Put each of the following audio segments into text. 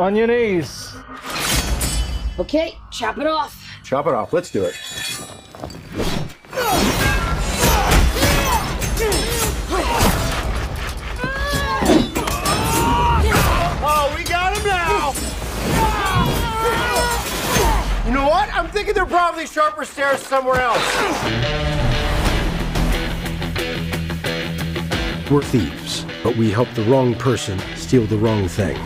On your knees. Okay, chop it off. Chop it off. Let's do it. Oh, we got him now! You know what? I'm thinking they're probably sharper stairs somewhere else. We're thieves, but we help the wrong person steal the wrong thing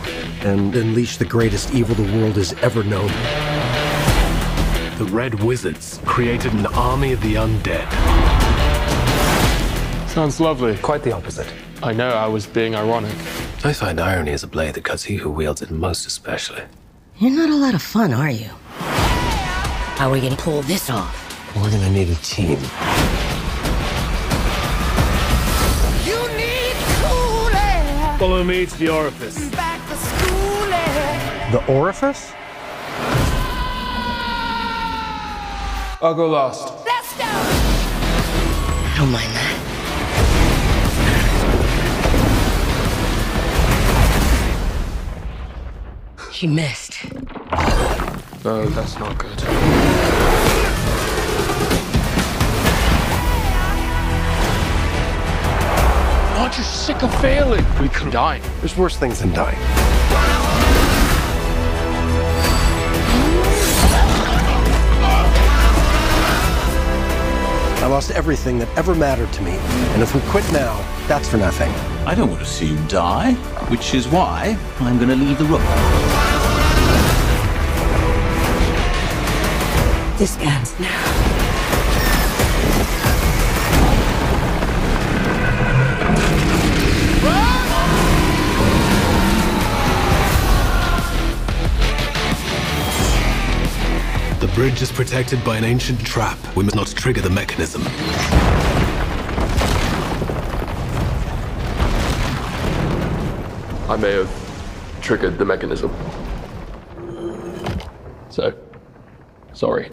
and unleash the greatest evil the world has ever known. The Red Wizards created an army of the undead. Sounds lovely. Quite the opposite. I know I was being ironic. I find irony is a blade that cuts he who wields it most especially. You're not a lot of fun, are you? How are we gonna pull this off? We're gonna need a team. Follow me to the orifice. Back to school air. The orifice? I'll go last. Let's go. I don't mind that. He missed. No, that's not good. Aren't you sick of failing? We could die. There's worse things than dying. I lost everything that ever mattered to me, and if we quit now, that's for nothing. I don't want to see you die, which is why I'm going to leave the room. This ends now. Bridge is protected by an ancient trap. We must not trigger the mechanism. I may have triggered the mechanism. So, sorry.